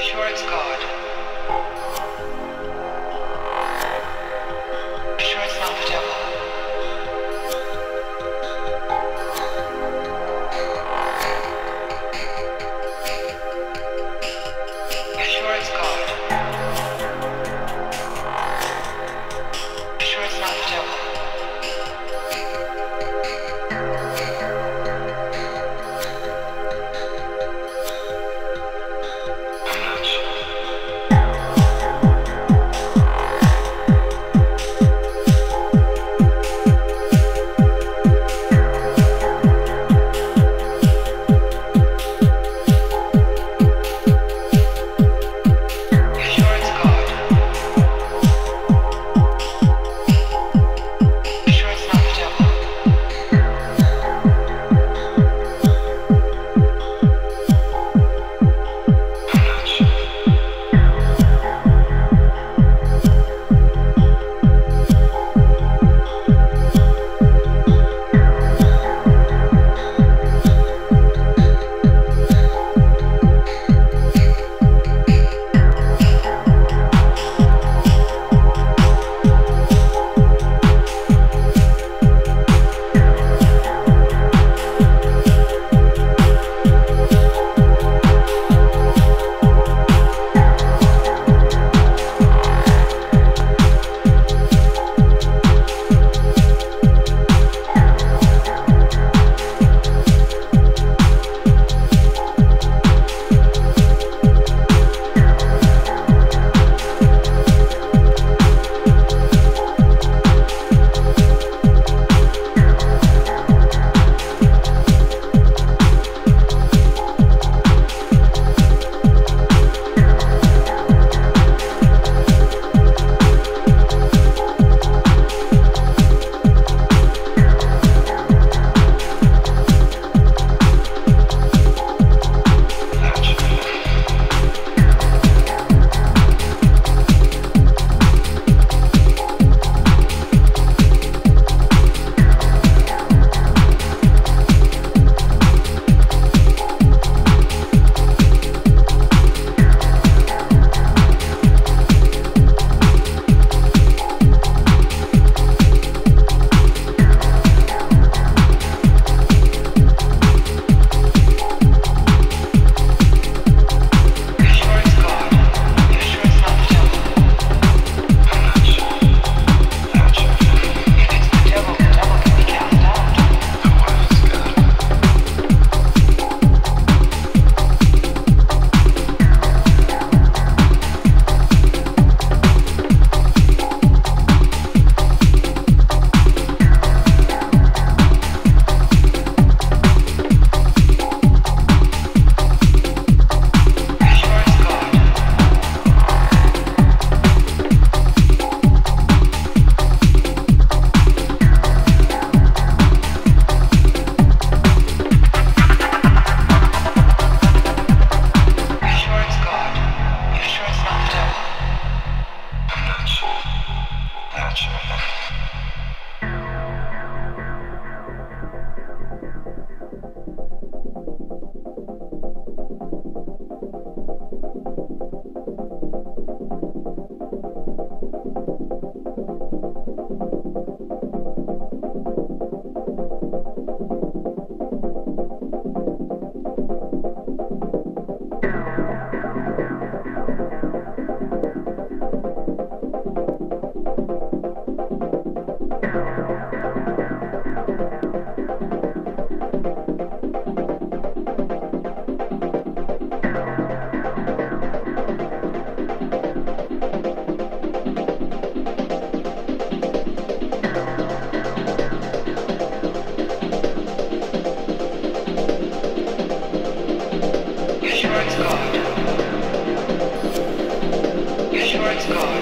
Sure it's God. Sure it's